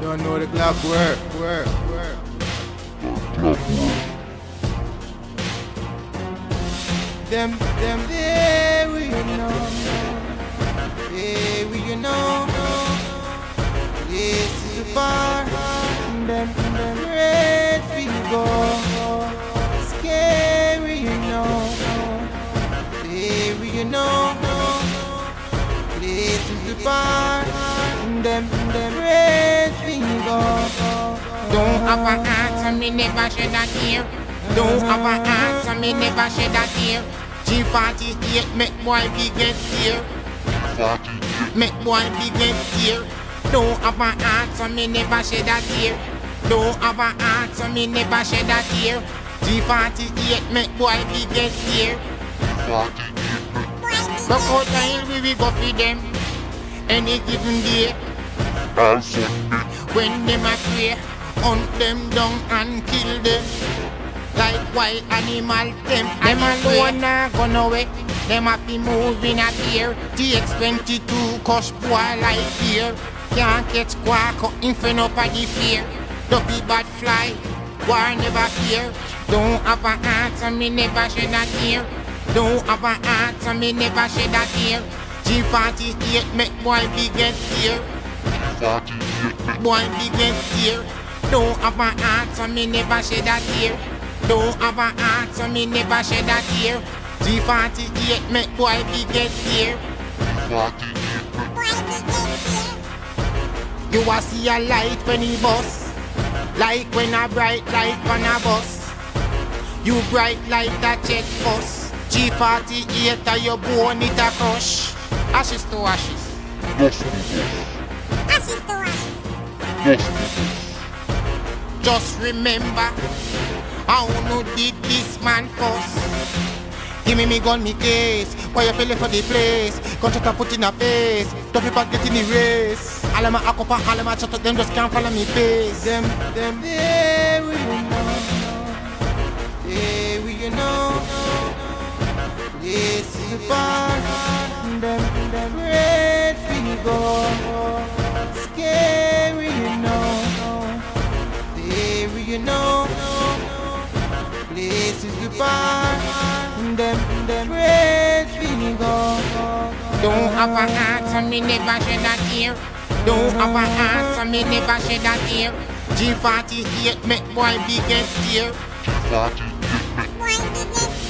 Don't know the clock work, work, work. Them, them, there we know, there we know. This is a bar, them, them red figure. Scary, you know, there we know. This is the bar, them, them Have a answer, me never shed a tear. Don't have a answer, me never shed a tear. G48 make boy big get tear. Make boy big get. Don't have a answer, me never shed a tear. Don't have a answer, me never shed a tear. G48 make boy big get. But out the hill we will go for them. Any given day. When them a pray, hunt them down and kill them. Like wild animal, them them alone nah go nowhere. Them a be moving a beer. TX22 cuss boy like beer. Can't catch quack or inferno for the fear. Dopey bad fly, war never fear. Don't have a answer, me never shed a tear. Don't have a answer, me never shed a tear. G48 make boy big get tear. Boy big get tear. Don't have a answer, me never shed a tear. Don't have a answer, me never shed a tear. G48 make boy big get tear. You a see a light when he bust, like when a bright light on a bus. You bright like that jet fuss. G48 a your bone it a crush. Ashes to ashes. Ashes to ashes. Just remember how no did this man first. Give me me gun, me case. Why you feeling for the place? And put in a face. Don't people get in the race. All of my akopa, all of my chat, them just can't follow me pace. Them, them, there we know, there we know. This is a bar, them, them red figure. The bar, them, them red figure. Don't have a answer, me never shed a tear. Don't have a answer, me never shed a tear. G48 make boy big get tear. Boy, big